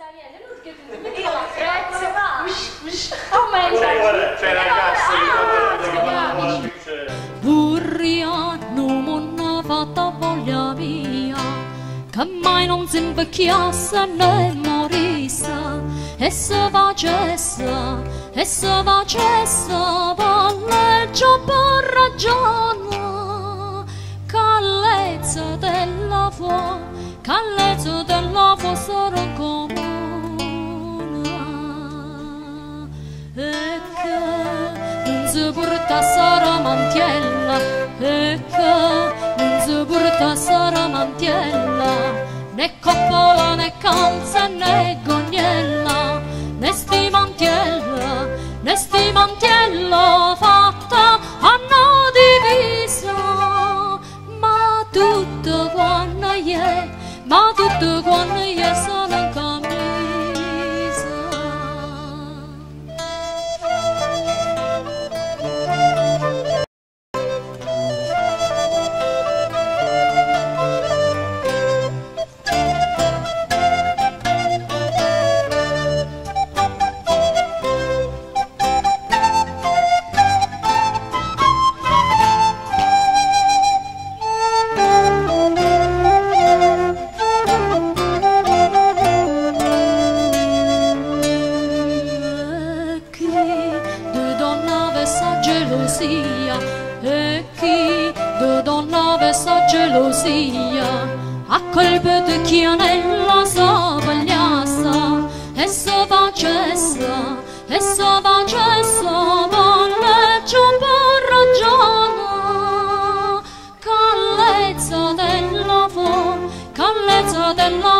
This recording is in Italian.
Daniele, non che tu mi dico la prezzo, va. Aumenta. Cioè, cioè ragazzi, Ah, cioè, Burriano non fatta voglia mia Che mai non si invecchiasse né morisse. E se facesse, e se facesse Palleggio per ragione Callezza della fuoco Callezza della fuoco sarà comune porta Saramantiella e che non porta Saramantiella né coppola né calza né gognella né stimantiella né stimantiella fatta a no divisa ma tutto quanto è ma tutto quanto è sono gelosia e chi di donna avesse gelosia a colpe di chianella s'avagliassa e se facesse e se facesse palleggio per ragione callezza della vo callezza della vo